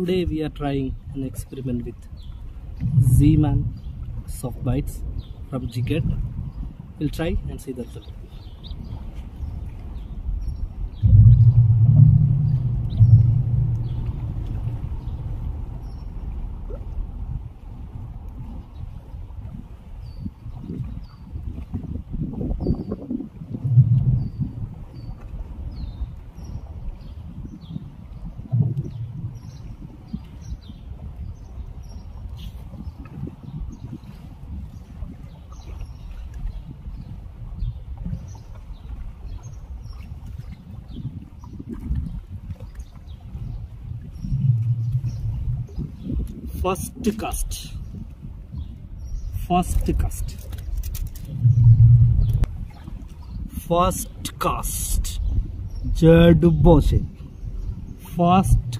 Today we are trying an experiment with Z-Man soft bites from Jigged. We'll try and see the result. First cast first cast first cast जडुब्बों से first